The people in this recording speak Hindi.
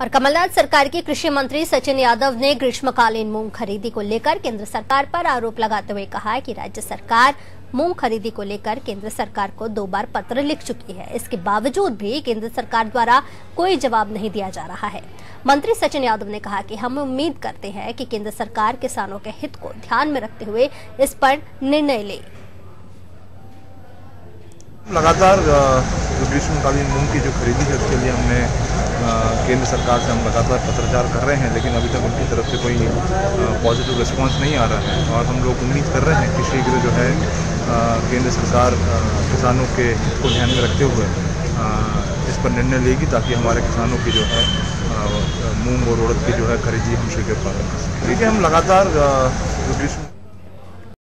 और कमलनाथ सरकार के कृषि मंत्री सचिन यादव ने ग्रीष्मकालीन मूंग खरीदी को लेकर केंद्र सरकार पर आरोप लगाते हुए कहा कि राज्य सरकार मूंग खरीदी को लेकर केंद्र सरकार को दो बार पत्र लिख चुकी है। इसके बावजूद भी केंद्र सरकार द्वारा कोई जवाब नहीं दिया जा रहा है। मंत्री सचिन यादव ने कहा कि हम उम्मीद करते हैं कि केंद्र सरकार किसानों के हित को ध्यान में रखते हुए इस पर निर्णय ले। लगातार ग्रीष्मकालीन मूंग की जो खरीदी है, उसके लिए हमने केंद्र सरकार से हम लगातार पत्रचार कर रहे हैं, लेकिन अभी तक उनकी तरफ़ से कोई पॉजिटिव रिस्पांस नहीं आ रहा है। और हम लोग उम्मीद कर रहे हैं कि शीघ्र जो है केंद्र सरकार किसानों के हित को ध्यान में रखते हुए इस पर निर्णय लेगी ताकि हमारे किसानों की जो है मूंग और उड़द की जो है खरीदी हम शीघ्र प्रारंभ कर सकें। देखिए, हम लगातार